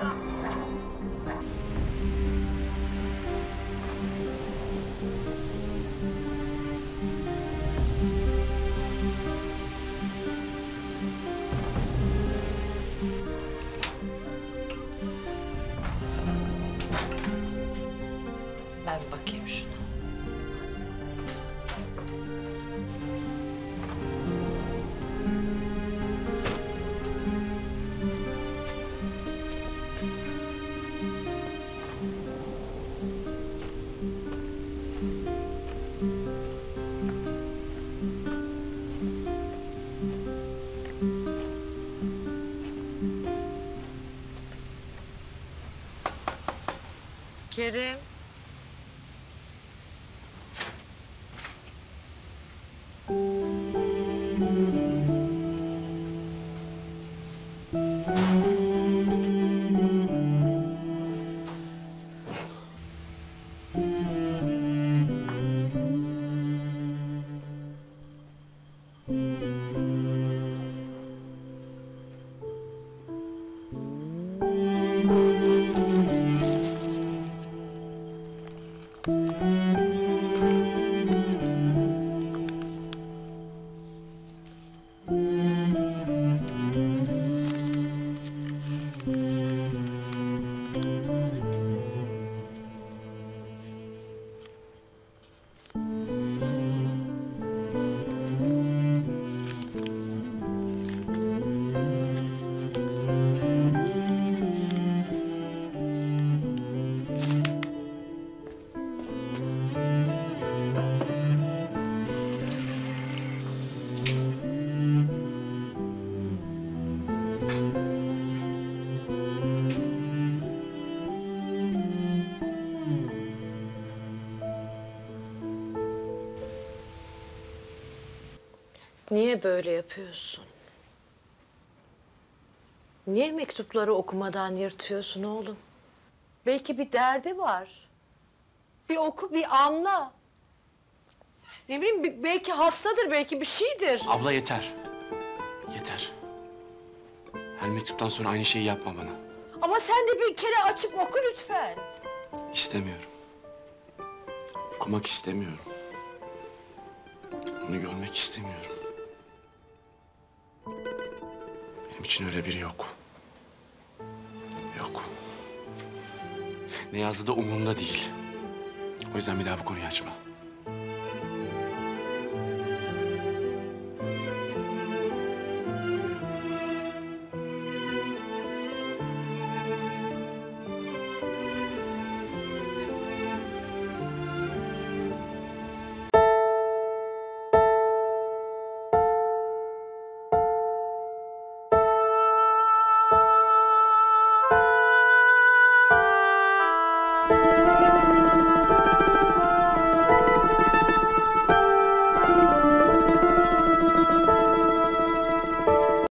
Ben bakayım şuna. Kerim. Mm -hmm. Niye böyle yapıyorsun? Niye mektupları okumadan yırtıyorsun oğlum? Belki bir derdi var. Bir oku, bir anla. Ne bileyim, belki hastadır, belki bir şeydir. Abla yeter. Yeter. Her mektuptan sonra aynı şeyi yapma bana. Ama sen de bir kere açıp oku lütfen. İstemiyorum. Okumak istemiyorum. Onu görmek istemiyorum. Benim için öyle biri yok. Yok. Yazdığı da umurumda değil. O yüzden bir daha bu konuyu açma.